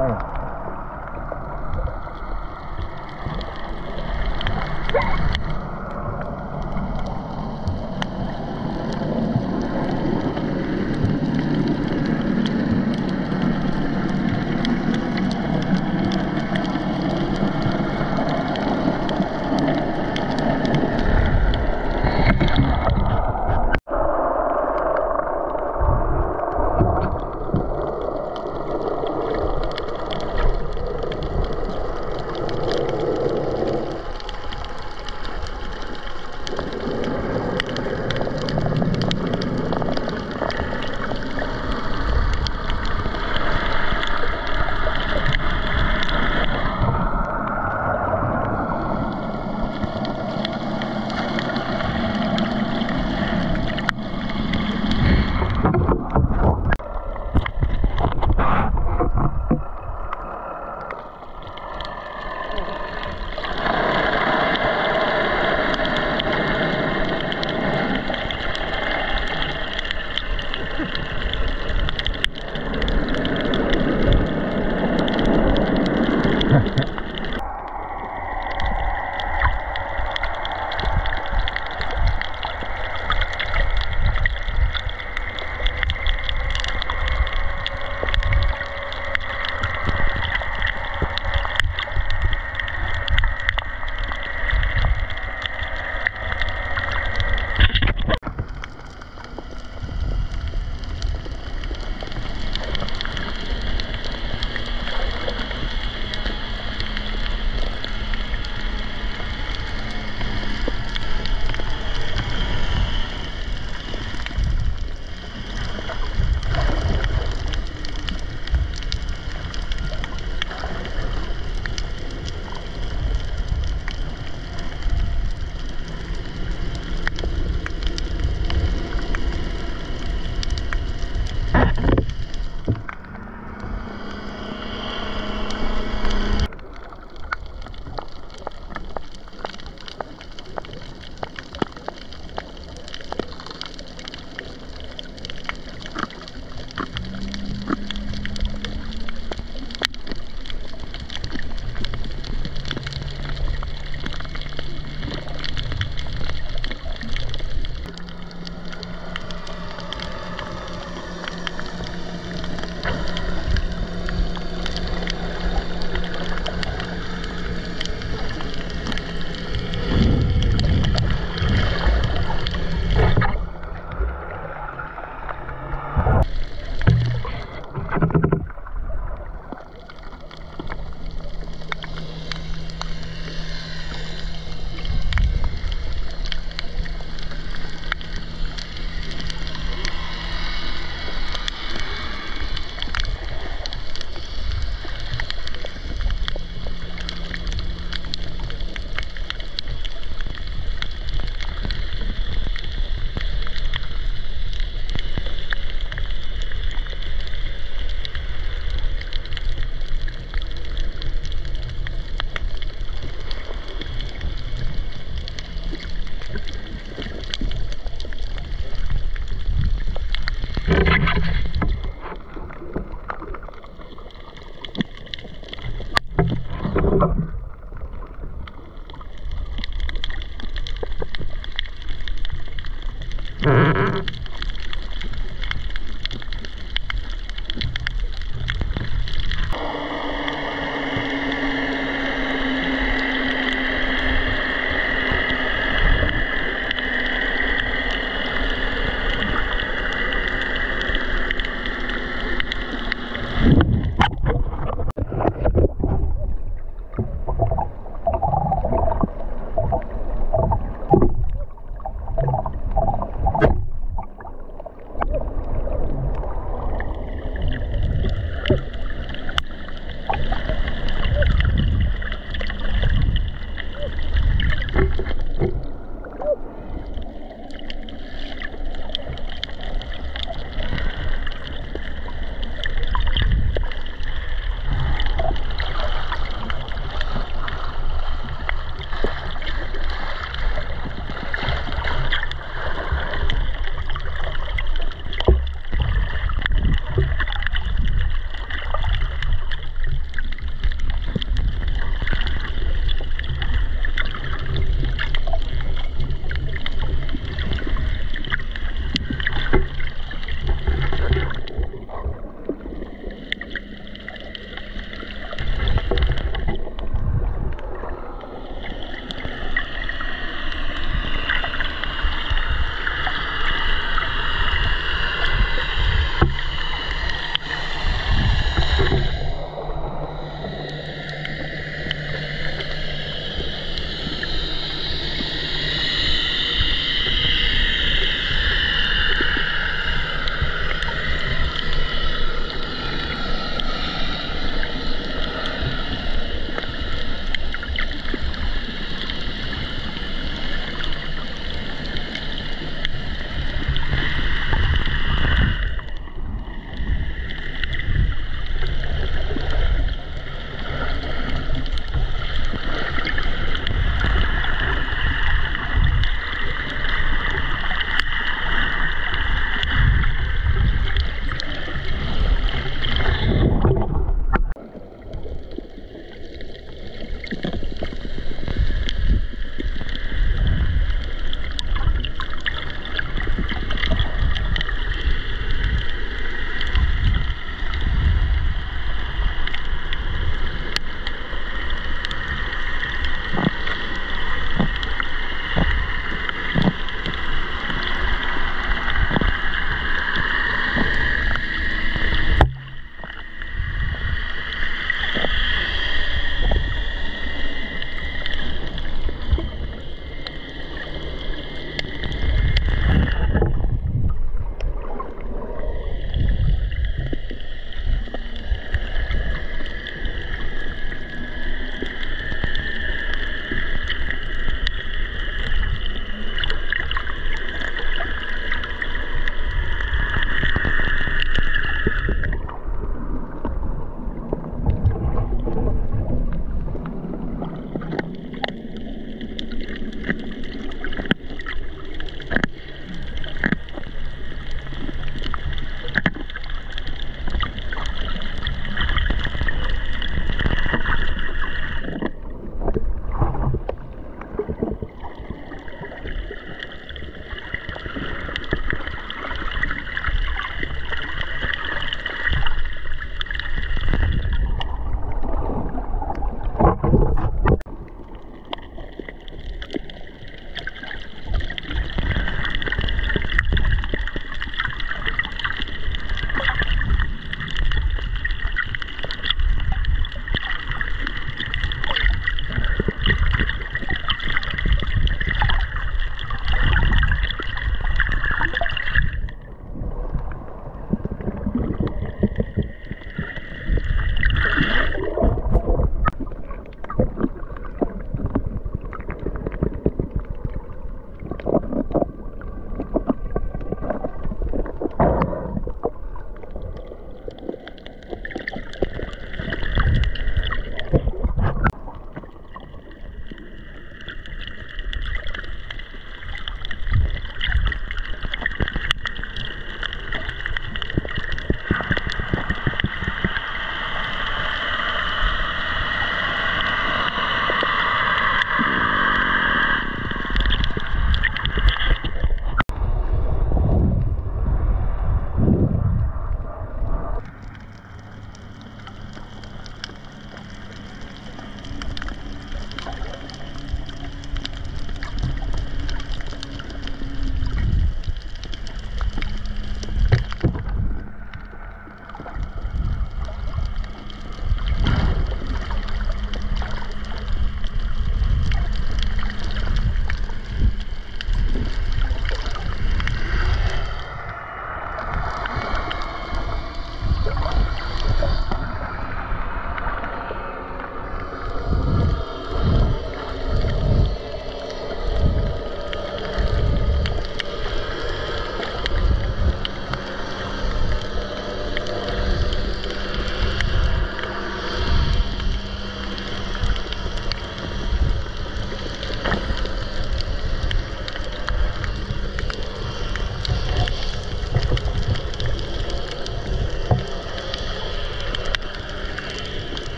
哎呀。